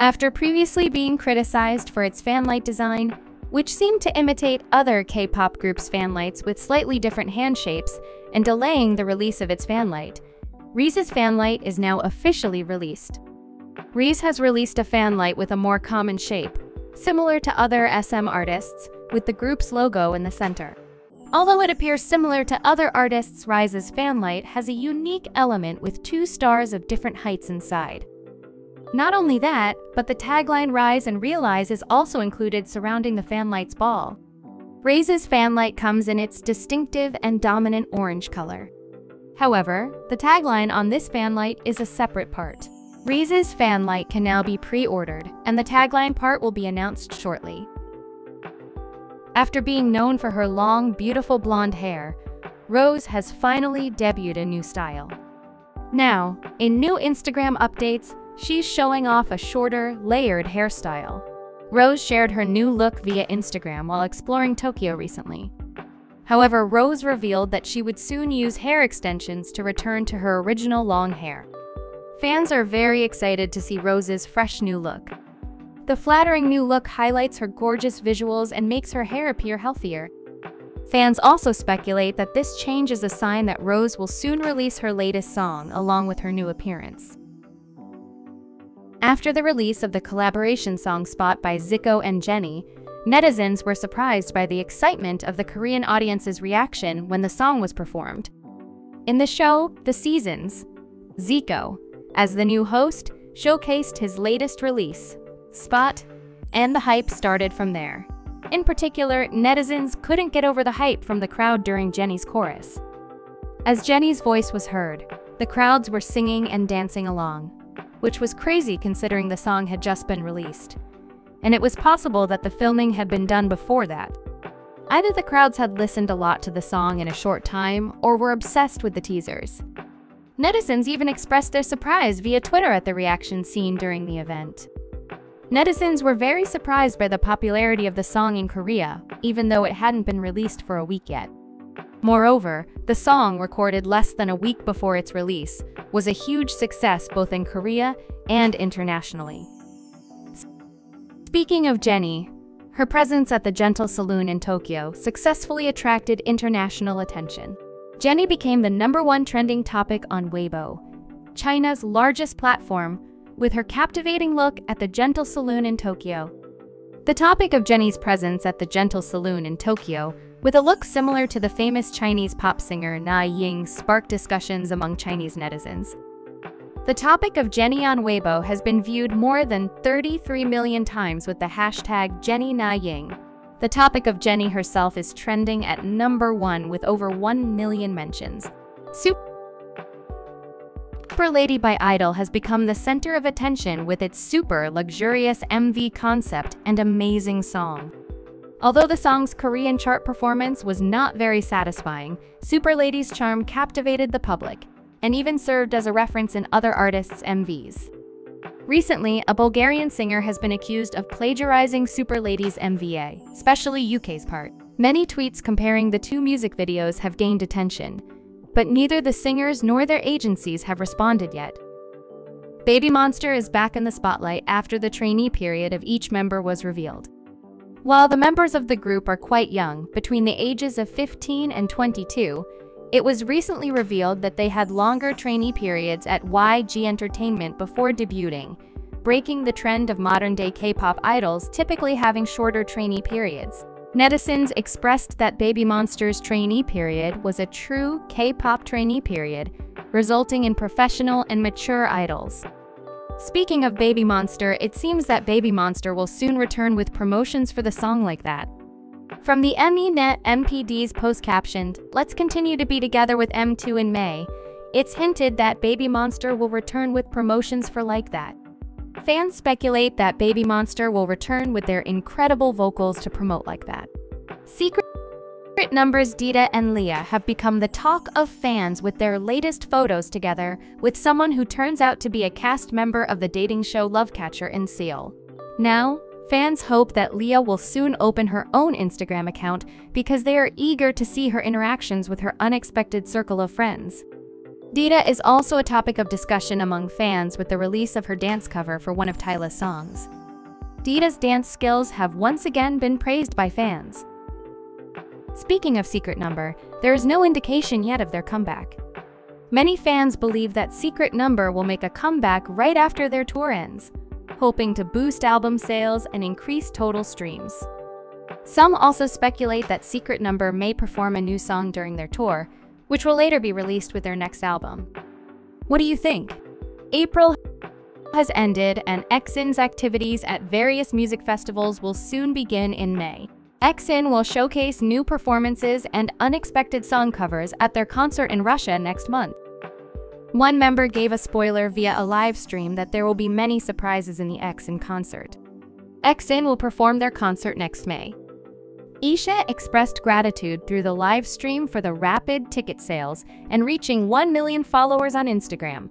After previously being criticized for its fanlight design, which seemed to imitate other K-pop groups' fanlights with slightly different hand shapes and delaying the release of its fanlight, Reese's fanlight is now officially released. Reese has released a fanlight with a more common shape, similar to other SM artists, with the group's logo in the center. Although it appears similar to other artists, Rise's fanlight has a unique element with two stars of different heights inside. Not only that, but the tagline Rise and Realize is also included surrounding the fanlight's ball. Rise's fanlight comes in its distinctive and dominant orange color. However, the tagline on this fanlight is a separate part. Rise's fanlight can now be pre-ordered, and the tagline part will be announced shortly. After being known for her long, beautiful blonde hair, Rose has finally debuted a new style. Now, in new Instagram updates, she's showing off a shorter, layered hairstyle. Rose shared her new look via Instagram while exploring Tokyo recently. However, Rose revealed that she would soon use hair extensions to return to her original long hair. Fans are very excited to see Rose's fresh new look. The flattering new look highlights her gorgeous visuals and makes her hair appear healthier. Fans also speculate that this change is a sign that Rose will soon release her latest song along with her new appearance. After the release of the collaboration song Spot by Zico and Jennie, netizens were surprised by the excitement of the Korean audience's reaction when the song was performed. In the show, The Seasons, Zico, as the new host, showcased his latest release, Spot, and the hype started from there. In particular, netizens couldn't get over the hype from the crowd during Jennie's chorus. As Jennie's voice was heard, the crowds were singing and dancing along, which was crazy considering the song had just been released. And it was possible that the filming had been done before that. Either the crowds had listened a lot to the song in a short time or were obsessed with the teasers. Netizens even expressed their surprise via Twitter at the reaction seen during the event. Netizens were very surprised by the popularity of the song in Korea, even though it hadn't been released for a week yet. Moreover, the song, recorded less than a week before its release, was a huge success both in Korea and internationally. Speaking of Jennie, her presence at the Gentle Saloon in Tokyo successfully attracted international attention. Jennie became the number one trending topic on Weibo, China's largest platform with her captivating look at the Gentle Saloon in Tokyo. The topic of Jennie's presence at the Gentle Saloon in Tokyo, with a look similar to the famous Chinese pop singer Na Ying, sparked discussions among Chinese netizens. The topic of Jennie on Weibo has been viewed more than 33 million times with the hashtag Jennie Na Ying. The topic of Jennie herself is trending at number one with over 1 million mentions. Super Super Lady by (G)I-DLE has become the center of attention with its super luxurious MV concept and amazing song. Although the song's Korean chart performance was not very satisfying, Super Lady's charm captivated the public and even served as a reference in other artists' MVs. Recently, a Bulgarian singer has been accused of plagiarizing Super Lady's MVA, especially Yuqi's part. Many tweets comparing the two music videos have gained attention, but neither the singers nor their agencies have responded yet. Baby Monster is back in the spotlight after the trainee period of each member was revealed. While the members of the group are quite young, between the ages of 15 and 22, it was recently revealed that they had longer trainee periods at YG Entertainment before debuting, breaking the trend of modern-day K-pop idols typically having shorter trainee periods. Netizens expressed that Baby Monster's trainee period was a true K-pop trainee period, resulting in professional and mature idols. Speaking of Baby Monster, it seems that Baby Monster will soon return with promotions for the song like that. From the Mnet MPD's post-captioned, let's continue to be together with M2 in May, it's hinted that Baby Monster will return with promotions for like that. Fans speculate that Baby Monster will return with their incredible vocals to promote like that. Secret Numbers Dita and Leah have become the talk of fans with their latest photos together with someone who turns out to be a cast member of the dating show Lovecatcher in Seoul. Now, fans hope that Leah will soon open her own Instagram account because they are eager to see her interactions with her unexpected circle of friends. Dita is also a topic of discussion among fans with the release of her dance cover for one of Tyla's songs. Dita's dance skills have once again been praised by fans. Speaking of Secret Number, there is no indication yet of their comeback. Many fans believe that Secret Number will make a comeback right after their tour ends, hoping to boost album sales and increase total streams. Some also speculate that Secret Number may perform a new song during their tour, which will later be released with their next album. What do you think? April has ended and X:IN's activities at various music festivals will soon begin in May. X:IN will showcase new performances and unexpected song covers at their concert in Russia next month. One member gave a spoiler via a live stream that there will be many surprises in the X:IN concert. X:IN will perform their concert next May. Esha expressed gratitude through the live stream for the rapid ticket sales and reaching 1 million followers on Instagram.